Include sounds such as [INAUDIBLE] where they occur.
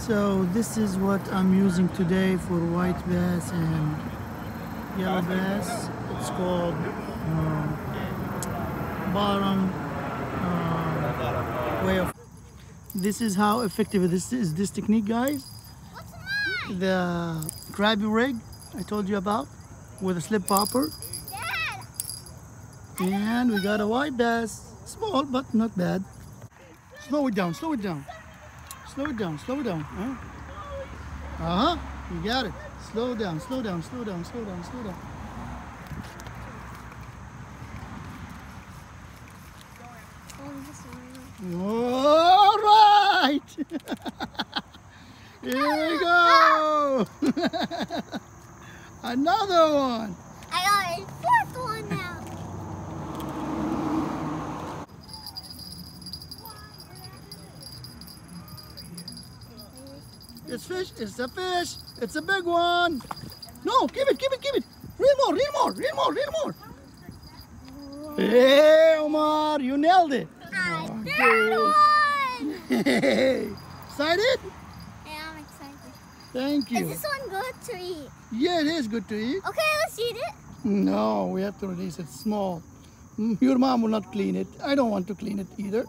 So this is what I'm using today for white bass and yellow bass. It's called uh, bottom uh, way of. This is how effective this is. This technique, guys. What's mine? The crappie rig I told you about with a slip bobber, and we got a white bass. Small but not bad. Slow it down. Slow it down. Slow it down. Slow it down. Huh? Uh huh. You got it. Slow down. Slow down. Slow down. Slow down. Slow down. All right. [LAUGHS] Here we go. [LAUGHS] Another one. I got a It's fish. It's a fish. It's a big one. No, give it, give it, give it. Reel more, reel more, reel more, reel more. Hey, Omar, you nailed it. I got one! Hey, [LAUGHS] excited? Yeah, I'm excited. Thank you. Is this one good to eat? Yeah, it is good to eat. Okay, let's eat it. No, we have to release it small. Mm, Your mom will not clean it. I don't want to clean it either.